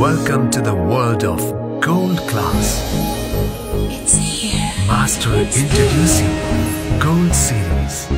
Welcome to the world of gold class. It's here. Master introducing Gold Series.